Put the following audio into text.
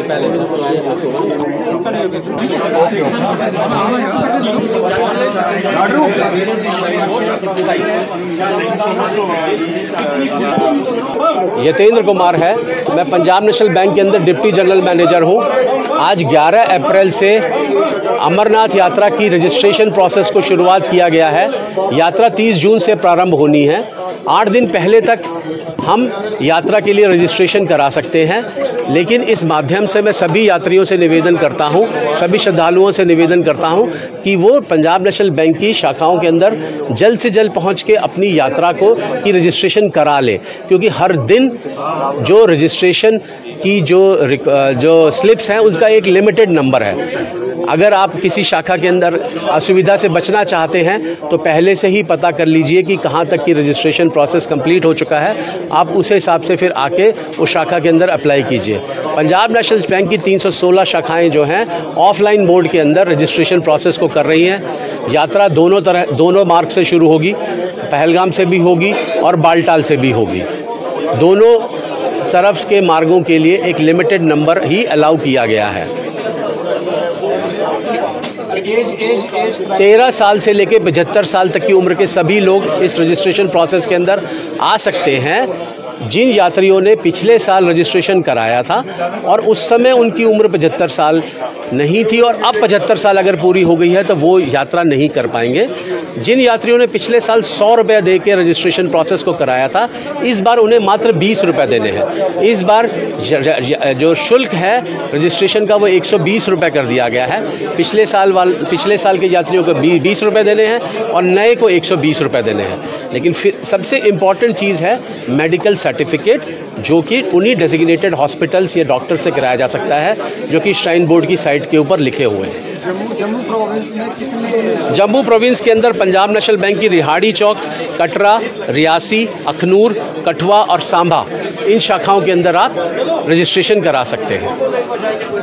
पहले भी तो बुलाया यतेंद्र कुमार है। मैं पंजाब नेशनल बैंक के अंदर डिप्टी जनरल मैनेजर हूँ। आज 11 अप्रैल से अमरनाथ यात्रा की रजिस्ट्रेशन प्रोसेस को शुरुआत किया गया है। यात्रा 30 जून से प्रारंभ होनी है। आठ दिन पहले तक हम यात्रा के लिए रजिस्ट्रेशन करा सकते हैं। लेकिन इस माध्यम से मैं सभी यात्रियों से निवेदन करता हूँ, सभी श्रद्धालुओं से निवेदन करता हूँ कि वो पंजाब नेशनल बैंक की शाखाओं के अंदर जल्द से जल्द पहुँच के अपनी यात्रा को, की रजिस्ट्रेशन करा ले। क्योंकि हर दिन जो रजिस्ट्रेशन की जो जो स्लिप्स हैं, उनका एक लिमिटेड नंबर है। अगर आप किसी शाखा के अंदर असुविधा से बचना चाहते हैं तो पहले से ही पता कर लीजिए कि कहाँ तक की रजिस्ट्रेशन प्रोसेस कंप्लीट हो चुका है। आप उस हिसाब से फिर आके उस शाखा के अंदर अप्लाई कीजिए। पंजाब नेशनल बैंक की 316 शाखाएँ जो हैं ऑफलाइन बोर्ड के अंदर रजिस्ट्रेशन प्रोसेस को कर रही हैं। यात्रा दोनों तरह, दोनों मार्ग से शुरू होगी, पहलगाम से भी होगी और बालटाल से भी होगी। दोनों तरफ़ के मार्गों के लिए एक लिमिटेड नंबर ही अलाउ किया गया है। तेरह साल से लेकर पचहत्तर साल तक की उम्र के सभी लोग इस रजिस्ट्रेशन प्रोसेस के अंदर आ सकते हैं। जिन यात्रियों ने पिछले साल रजिस्ट्रेशन कराया था और उस समय उनकी उम्र पचहत्तर साल नहीं थी और अब पचहत्तर साल अगर पूरी हो गई है तो वो यात्रा नहीं कर पाएँगे। जिन यात्रियों ने पिछले साल सौ रुपये दे के रजिस्ट्रेशन प्रोसेस को कराया था, इस बार उन्हें मात्र बीस रुपये देने हैं। इस बार जो शुल्क है रजिस्ट्रेशन का वो एक सौ कर दिया गया है। पिछले साल वाल, पिछले साल के यात्रियों को बीस रुपये देने हैं और नए को एक सौ देने हैं। लेकिन फिर सबसे इंपॉर्टेंट चीज़ है मेडिकल सर्टिफिकेट जो कि उन्हीं डेजिग्नेटेड हॉस्पिटल्स या डॉक्टर से कराया जा सकता है जो कि श्राइन बोर्ड की साइट के ऊपर लिखे हुए हैं। जम्मू प्रोविंस जम्मू प्रोविंस के अंदर पंजाब नेशनल बैंक की रिहाड़ी चौक कटरा रियासी अखनूर कठुआ और सांभा इन शाखाओं के अंदर आप रजिस्ट्रेशन करा सकते हैं।